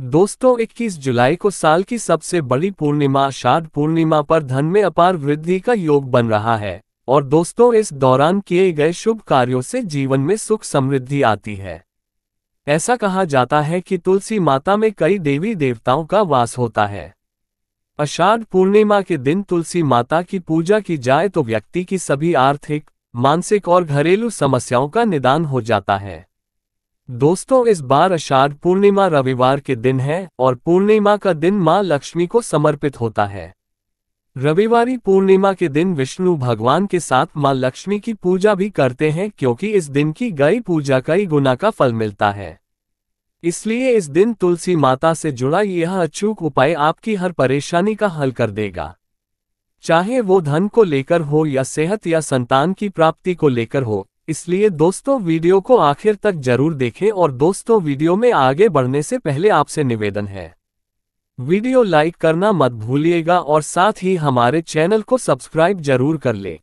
दोस्तों 21 जुलाई को साल की सबसे बड़ी पूर्णिमा आषाढ़ पूर्णिमा पर धन में अपार वृद्धि का योग बन रहा है और दोस्तों, इस दौरान किए गए शुभ कार्यों से जीवन में सुख समृद्धि आती है। ऐसा कहा जाता है कि तुलसी माता में कई देवी देवताओं का वास होता है। अषाढ़ पूर्णिमा के दिन तुलसी माता की पूजा की जाए तो व्यक्ति की सभी आर्थिक, मानसिक और घरेलू समस्याओं का निदान हो जाता है। दोस्तों, इस बार अषाढ़ पूर्णिमा रविवार के दिन है और पूर्णिमा का दिन माँ लक्ष्मी को समर्पित होता है। रविवारी पूर्णिमा के दिन विष्णु भगवान के साथ माँ लक्ष्मी की पूजा भी करते हैं क्योंकि इस दिन की गई पूजा कई गुना का फल मिलता है। इसलिए इस दिन तुलसी माता से जुड़ा यह अचूक उपाय आपकी हर परेशानी का हल कर देगा। चाहे वो धन को लेकर हो या सेहत या संतान की प्राप्ति को लेकर हो इसलिए दोस्तों वीडियो को आखिर तक ज़रूर देखें और दोस्तों वीडियो में आगे बढ़ने से पहले आपसे निवेदन है। वीडियो लाइक करना मत भूलिएगा और साथ ही हमारे चैनल को सब्सक्राइब ज़रूर कर ले।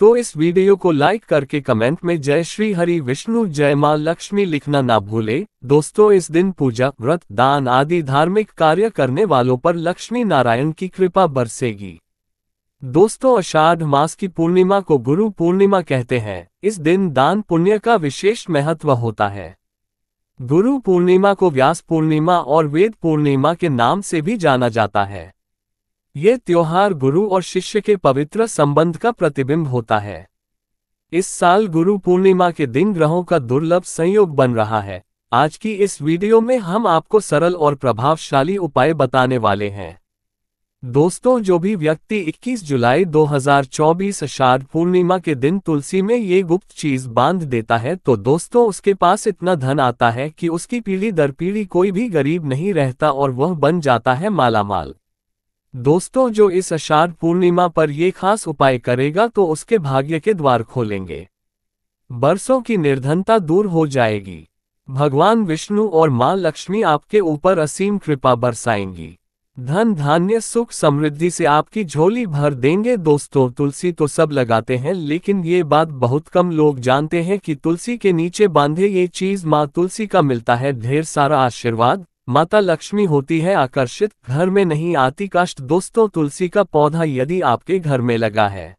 तो इस वीडियो को लाइक करके कमेंट में जय श्री हरि विष्णु, जय माँ लक्ष्मी लिखना ना भूले। दोस्तों इस दिन पूजा, व्रत, दान आदि धार्मिक कार्य करने वालों पर लक्ष्मी नारायण की कृपा बरसेगी। दोस्तों अषाढ़ मास की पूर्णिमा को गुरु पूर्णिमा कहते हैं। इस दिन दान पुण्य का विशेष महत्व होता है। गुरु पूर्णिमा को व्यास पूर्णिमा और वेद पूर्णिमा के नाम से भी जाना जाता है। ये त्योहार गुरु और शिष्य के पवित्र संबंध का प्रतिबिंब होता है। इस साल गुरु पूर्णिमा के दिन ग्रहों का दुर्लभ संयोग बन रहा है। आज की इस वीडियो में हम आपको सरल और प्रभावशाली उपाय बताने वाले हैं। दोस्तों, जो भी व्यक्ति 21 जुलाई 2024 अषाढ़ पूर्णिमा के दिन तुलसी में ये गुप्त चीज़ बाँध देता है तो दोस्तों, उसके पास इतना धन आता है कि उसकी पीढ़ी दर पीढ़ी कोई भी गरीब नहीं रहता और वह बन जाता है मालामाल। दोस्तों, जो इस अषाढ़ पूर्णिमा पर ये खास उपाय करेगा तो उसके भाग्य के द्वार खोलेंगे। बरसों की निर्धनता दूर हो जाएगी। भगवान विष्णु और माँ लक्ष्मी आपके ऊपर असीम कृपा बरसाएँगी। धन, धान्य, सुख, समृद्धि से आपकी झोली भर देंगे। दोस्तों, तुलसी तो सब लगाते हैं, लेकिन ये बात बहुत कम लोग जानते हैं कि तुलसी के नीचे बांधे ये चीज़ माँ तुलसी का मिलता है। ढेर सारा आशीर्वाद, माता लक्ष्मी होती है आकर्षित, घर में नहीं आती कष्ट। दोस्तों, तुलसी का पौधा यदि आपके घर में लगा है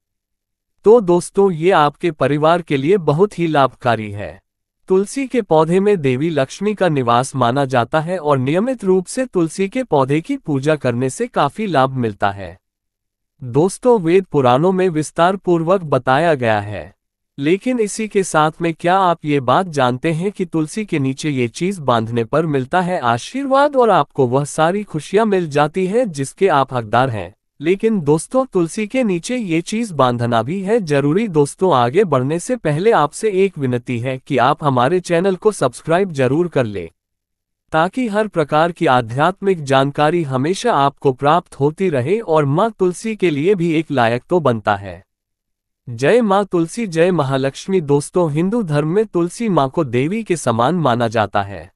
तो दोस्तों ये आपके परिवार के लिए बहुत ही लाभकारी है। तुलसी के पौधे में देवी लक्ष्मी का निवास माना जाता है और नियमित रूप से तुलसी के पौधे की पूजा करने से काफ़ी लाभ मिलता है। दोस्तों, वेद पुराणों में विस्तार पूर्वक बताया गया है। लेकिन इसी के साथ में क्या आप ये बात जानते हैं कि तुलसी के नीचे ये चीज़ बांधने पर मिलता है आशीर्वाद और आपको वह सारी खुशियाँ मिल जाती है जिसके आप हकदार हैं? लेकिन दोस्तों, तुलसी के नीचे ये चीज़ बांधना भी है, ज़रूरी दोस्तों, आगे बढ़ने से पहले आपसे एक विनती है कि आप हमारे चैनल को सब्सक्राइब ज़रूर कर ले, ताकि हर प्रकार की आध्यात्मिक जानकारी हमेशा आपको प्राप्त होती रहे और माँ तुलसी के लिए भी एक लायक तो बनता है। जय माँ तुलसी, जय महालक्ष्मी दोस्तों, हिंदू धर्म में तुलसी माँ को देवी के समान माना जाता है,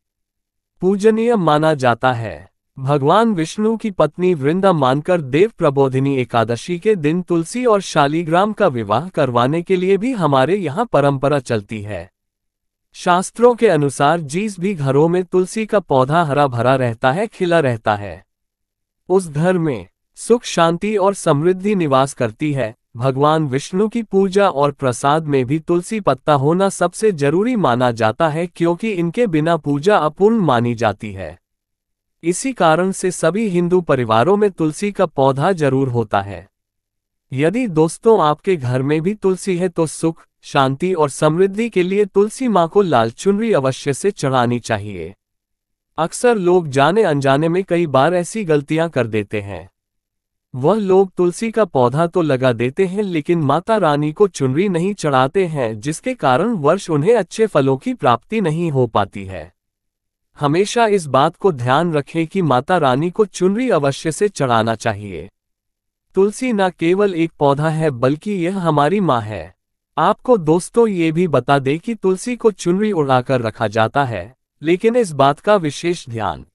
पूजनीय माना जाता है। भगवान विष्णु की पत्नी वृंदा मानकर देव प्रबोधिनी एकादशी के दिन तुलसी और शालीग्राम का विवाह करवाने के लिए भी हमारे यहाँ परंपरा चलती है। शास्त्रों के अनुसार जिस भी घरों में तुलसी का पौधा हरा भरा रहता है, खिला रहता है। उस घर में सुख, शांति और समृद्धि निवास करती है। भगवान विष्णु की पूजा और प्रसाद में भी तुलसी पत्ता होना सबसे ज़रूरी माना जाता है, क्योंकि इनके बिना पूजा अपूर्ण मानी जाती है। इसी कारण से सभी हिंदू परिवारों में तुलसी का पौधा ज़रूर होता है। यदि दोस्तों आपके घर में भी तुलसी है तो सुख, शांति और समृद्धि के लिए तुलसी माँ को लाल चुनरी अवश्य से चढ़ानी चाहिए। अक्सर लोग जाने अनजाने में कई बार ऐसी गलतियाँ कर देते हैं। वह लोग तुलसी का पौधा तो लगा देते हैं लेकिन माता रानी को चुनरी नहीं चढ़ाते हैं जिसके कारण वर्ष उन्हें अच्छे फलों की प्राप्ति नहीं हो पाती है। हमेशा इस बात को ध्यान रखें कि माता रानी को चुनरी अवश्य से चढ़ाना चाहिए। तुलसी न केवल एक पौधा है, बल्कि यह हमारी माँ है। आपको दोस्तों ये भी बता दे कि तुलसी को चुनरी उड़ाकर रखा जाता है, लेकिन इस बात का विशेष ध्यान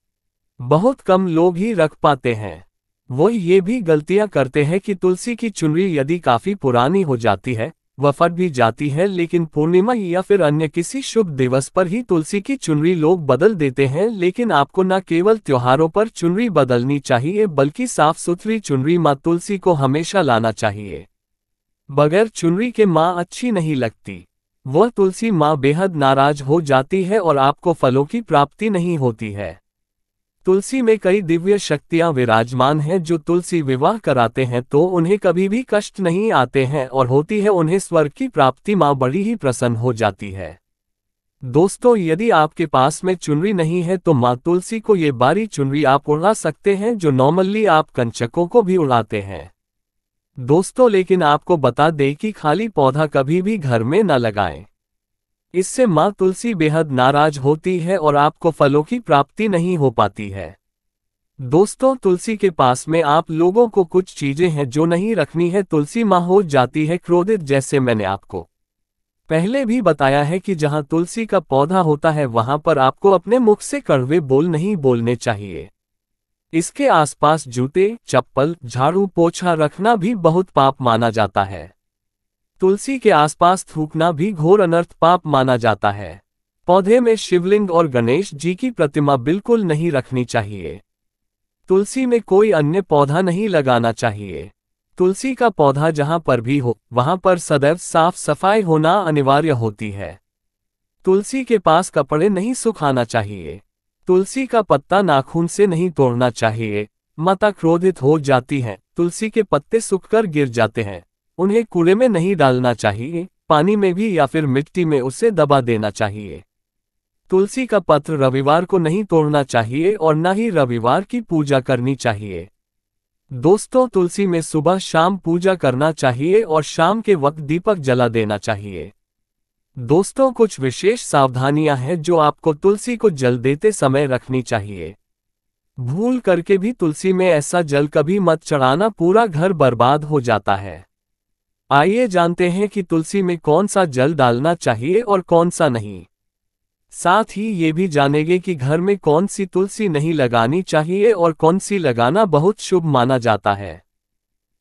बहुत कम लोग ही रख पाते हैं। वो ये भी गलतियाँ करते हैं कि तुलसी की चुनरी यदि काफ़ी पुरानी हो जाती है वह फट भी जाती है, लेकिन पूर्णिमा या फिर अन्य किसी शुभ दिवस पर ही तुलसी की चुनरी लोग बदल देते हैं, लेकिन आपको न केवल त्योहारों पर चुनरी बदलनी चाहिए, बल्कि साफ़ सुथरी चुनरी माँ तुलसी को हमेशा लाना चाहिए। बगैर चुनरी के माँ अच्छी नहीं लगती। वह तुलसी माँ बेहद नाराज़ हो जाती है और आपको फलों की प्राप्ति नहीं होती है। तुलसी में कई दिव्य शक्तियाँ विराजमान हैं जो तुलसी विवाह कराते हैं तो उन्हें कभी भी कष्ट नहीं आते हैं और होती है उन्हें स्वर्ग की प्राप्ति माँ बड़ी ही प्रसन्न हो जाती है। दोस्तों, यदि आपके पास में चुनरी नहीं है तो माँ तुलसी को ये बारी चुनरी आप उड़ा सकते हैं जो नॉर्मली आप कंचकों को भी उड़ाते हैं। दोस्तों, लेकिन आपको बता दें कि खाली पौधा कभी भी घर में न लगाएँ। इससे माँ तुलसी बेहद नाराज़ होती है और आपको फलों की प्राप्ति नहीं हो पाती है। दोस्तों, तुलसी के पास में आप लोगों को कुछ चीज़ें हैं जो नहीं रखनी है। तुलसी माँ हो जाती है क्रोधित, जैसे मैंने आपको पहले भी बताया है कि जहाँ तुलसी का पौधा होता है, वहाँ पर आपको अपने मुख से कड़वे बोल नहीं बोलने चाहिए। इसके आसपास जूते, चप्पल झाड़ू पोछा रखना भी बहुत पाप माना जाता है। तुलसी के आसपास थूकना भी घोर अनर्थ पाप माना जाता है। पौधे में शिवलिंग और गणेश जी की प्रतिमा बिल्कुल नहीं रखनी चाहिए। तुलसी में कोई अन्य पौधा नहीं लगाना चाहिए। तुलसी का पौधा जहाँ पर भी हो, वहाँ पर सदैव साफ़ सफ़ाई होना अनिवार्य होती है। तुलसी के पास कपड़े नहीं सुखाना चाहिए। तुलसी का पत्ता नाखून से नहीं तोड़ना चाहिए। माता क्रोधित हो जाती है, तुलसी के पत्ते सूखकर गिर जाते हैं। उन्हें कूड़े में नहीं डालना चाहिए, पानी में भी या फिर मिट्टी में उसे दबा देना चाहिए। तुलसी का पत्र रविवार को नहीं तोड़ना चाहिए और न ही रविवार की पूजा करनी चाहिए। दोस्तों, तुलसी में सुबह शाम पूजा करना चाहिए और शाम के वक्त दीपक जला देना चाहिए। दोस्तों, कुछ विशेष सावधानियाँ हैं जो आपको तुलसी को जल देते समय रखनी चाहिए। भूल करके भी तुलसी में ऐसा जल कभी मत चढ़ाना, पूरा घर बर्बाद हो जाता है। आइए जानते हैं कि तुलसी में कौन सा जल डालना चाहिए और कौन सा नहीं। साथ ही ये भी जानेंगे कि घर में कौन सी तुलसी नहीं लगानी चाहिए और कौन सी लगाना बहुत शुभ माना जाता है।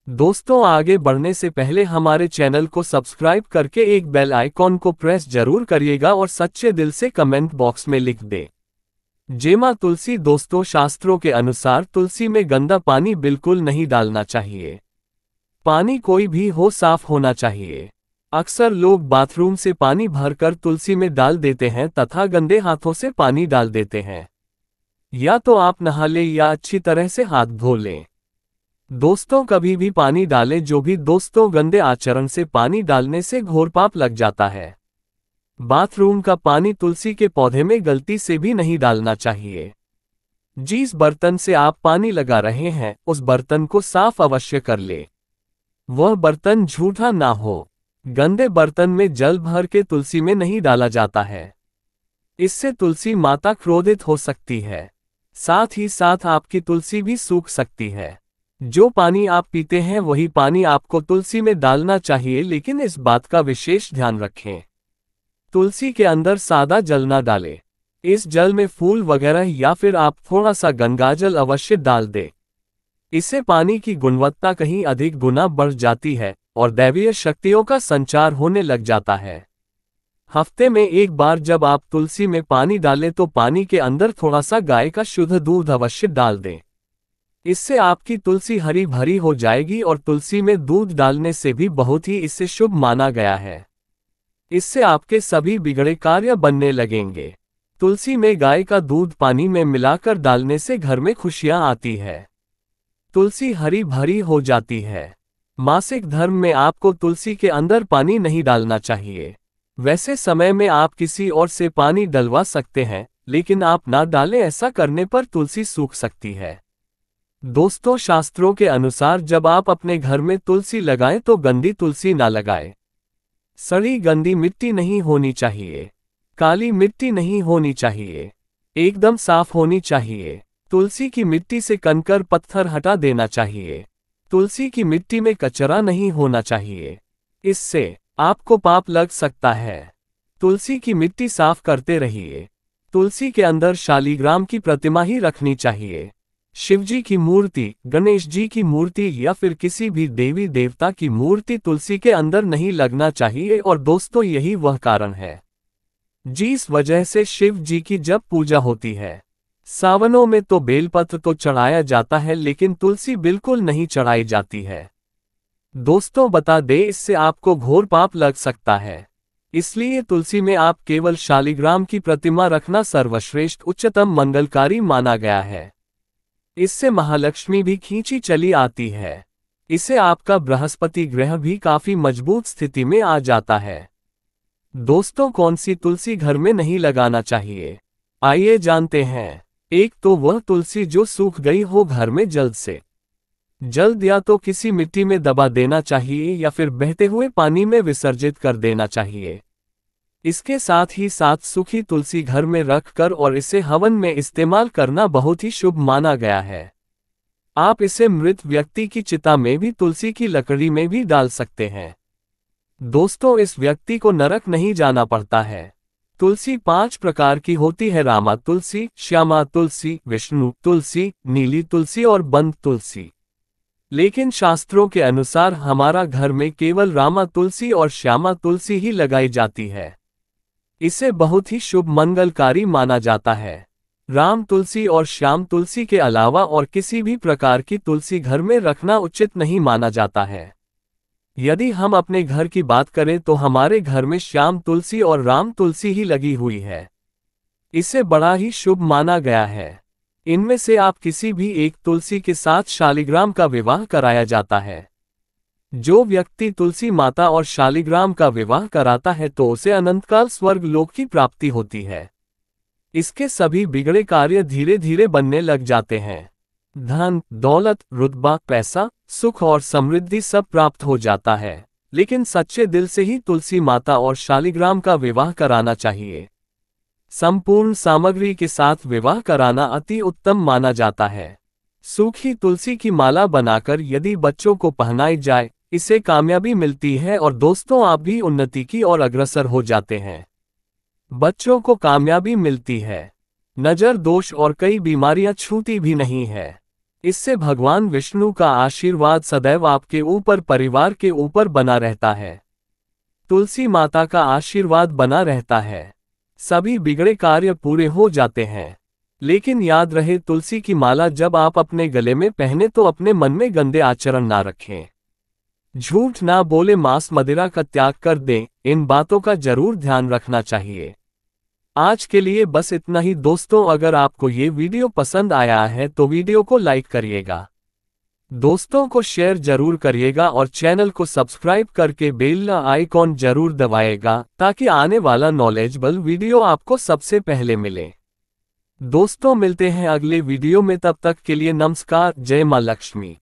दोस्तों, आगे बढ़ने से पहले हमारे चैनल को सब्सक्राइब करके एक बेल आइकॉन को प्रेस ज़रूर करिएगा और सच्चे दिल से कमेंट बॉक्स में लिख दे। जेमा तुलसी, दोस्तों, शास्त्रों के अनुसार तुलसी में गंदा पानी बिल्कुल नहीं डालना चाहिए। पानी कोई भी हो साफ़ होना चाहिए। अक्सर लोग बाथरूम से पानी भरकर तुलसी में डाल देते हैं तथा गंदे हाथों से पानी डाल देते हैं। या तो आप नहा लें या अच्छी तरह से हाथ धो लें। दोस्तों कभी भी पानी डालें जो भी दोस्तों गंदे आचरण से पानी डालने से घोर पाप लग जाता है। बाथरूम का पानी तुलसी के पौधे में गलती से भी नहीं डालना चाहिए। जिस बर्तन से आप पानी लगा रहे हैं, उस बर्तन को साफ़ अवश्य कर ले। वह बर्तन झूठा ना हो। गंदे बर्तन में जल भर के तुलसी में नहीं डाला जाता है। इससे तुलसी माता क्रोधित हो सकती है। साथ ही साथ आपकी तुलसी भी सूख सकती है। जो पानी आप पीते हैं, वही पानी आपको तुलसी में डालना चाहिए, लेकिन इस बात का विशेष ध्यान रखें। तुलसी के अंदर सादा जल ना डालें। इस जल में फूल वगैरह या फिर आप थोड़ा सा गंगाजल अवश्य डाल दें। इससे पानी की गुणवत्ता कहीं अधिक गुना बढ़ जाती है और दैवीय शक्तियों का संचार होने लग जाता है। हफ़्ते में एक बार जब आप तुलसी में पानी डालें तो पानी के अंदर थोड़ा सा गाय का शुद्ध दूध अवश्य डाल दें। इससे आपकी तुलसी हरी भरी हो जाएगी और तुलसी में दूध डालने से भी बहुत ही इससे शुभ माना गया है। इससे आपके सभी बिगड़े कार्य बनने लगेंगे। तुलसी में गाय का दूध पानी में मिलाकर डालने से घर में खुशियाँ आती है। तुलसी हरी भरी हो जाती है। मासिक धर्म में आपको तुलसी के अंदर पानी नहीं डालना चाहिए। वैसे समय में आप किसी और से पानी डलवा सकते हैं, लेकिन आप ना डालें ऐसा करने पर तुलसी सूख सकती है। दोस्तों शास्त्रों के अनुसार जब आप अपने घर में तुलसी लगाएँ तो गंदी तुलसी ना लगाएँ। सड़ी गंदी मिट्टी नहीं होनी चाहिए। काली मिट्टी नहीं होनी चाहिए। एकदम साफ़ होनी चाहिए। तुलसी की मिट्टी से कंकर पत्थर हटा देना चाहिए। तुलसी की मिट्टी में कचरा नहीं होना चाहिए। इससे आपको पाप लग सकता है। तुलसी की मिट्टी साफ़ करते रहिए। तुलसी के अंदर शालीग्राम की प्रतिमा ही रखनी चाहिए। शिवजी की मूर्ति, गणेश जी की मूर्ति या फिर किसी भी देवी देवता की मूर्ति तुलसी के अंदर नहीं लगना चाहिए और दोस्तों यही वह कारण है। जिस वजह से शिव जी की जब पूजा होती है। सावनों में तो बेलपत्र तो चढ़ाया जाता है, लेकिन तुलसी बिल्कुल नहीं चढ़ाई जाती है। दोस्तों, बता दे, इससे आपको घोर पाप लग सकता है। इसलिए तुलसी में आप केवल शालिग्राम की प्रतिमा रखना सर्वश्रेष्ठ, उच्चतम मंगलकारी माना गया है। इससे महालक्ष्मी भी खींची चली आती है। इसे आपका बृहस्पति ग्रह भी काफ़ी मज़बूत स्थिति में आ जाता है। दोस्तों, कौन सी तुलसी घर में नहीं लगाना चाहिए? आइए जानते हैं। एक तो वह तुलसी जो सूख गई हो घर में जल्द से। जल्द या तो किसी मिट्टी में दबा देना चाहिए या फिर बहते हुए पानी में विसर्जित कर देना चाहिए। इसके साथ ही साथ सूखी तुलसी घर में रखकर और इसे हवन में इस्तेमाल करना बहुत ही शुभ माना गया है। आप इसे मृत व्यक्ति की चिता में भी तुलसी की लकड़ी में भी डाल सकते हैं। दोस्तों, इस व्यक्ति को नरक नहीं जाना पड़ता है। तुलसी पाँच प्रकार की होती है, रामा तुलसी, श्यामा तुलसी, विष्णु तुलसी, नीली तुलसी और बंद तुलसी। लेकिन शास्त्रों के अनुसार हमारा घर में केवल रामा तुलसी और श्यामा तुलसी ही लगाई जाती है। इसे बहुत ही शुभ मंगलकारी माना जाता है। राम तुलसी और श्याम तुलसी के अलावा और किसी भी प्रकार की तुलसी घर में रखना उचित नहीं माना जाता है। यदि हम अपने घर की बात करें तो हमारे घर में श्याम तुलसी और राम तुलसी ही लगी हुई है। इसे बड़ा ही शुभ माना गया है। इनमें से आप किसी भी एक तुलसी के साथ शालिग्राम का विवाह कराया जाता है। जो व्यक्ति तुलसी माता और शालिग्राम का विवाह कराता है तो उसे अनंतकाल स्वर्ग लोक की प्राप्ति होती है। इसके सभी बिगड़े कार्य धीरे धीरे बनने लग जाते हैं। धन, दौलत, रुतबा, पैसा सुख और समृद्धि सब प्राप्त हो जाता है। लेकिन सच्चे दिल से ही तुलसी माता और शालिग्राम का विवाह कराना चाहिए। संपूर्ण सामग्री के साथ विवाह कराना अति उत्तम माना जाता है। सूखी तुलसी की माला बनाकर यदि बच्चों को पहनाई जाए इससे कामयाबी मिलती है और दोस्तों आप भी उन्नति की ओर अग्रसर हो जाते हैं। बच्चों को कामयाबी मिलती है। नज़र दोष और कई बीमारियाँ छूती भी नहीं है। इससे भगवान विष्णु का आशीर्वाद सदैव आपके ऊपर, परिवार के ऊपर बना रहता है। तुलसी माता का आशीर्वाद बना रहता है। सभी बिगड़े कार्य पूरे हो जाते हैं। लेकिन याद रहे, तुलसी की माला जब आप अपने गले में पहने तो अपने मन में गंदे आचरण ना रखें। झूठ ना बोले, मांस मदिरा का त्याग कर दें, इन बातों का ज़रूर ध्यान रखना चाहिए। आज के लिए बस इतना ही। दोस्तों, अगर आपको ये वीडियो पसंद आया है तो वीडियो को लाइक करिएगा। दोस्तों को शेयर ज़रूर करिएगा और चैनल को सब्सक्राइब करके बेल आइकॉन ज़रूर दबाएगा, ताकि आने वाला नॉलेजबल वीडियो आपको सबसे पहले मिले। दोस्तों, मिलते हैं अगले वीडियो में। तब तक के लिए नमस्कार, जय माँ लक्ष्मी।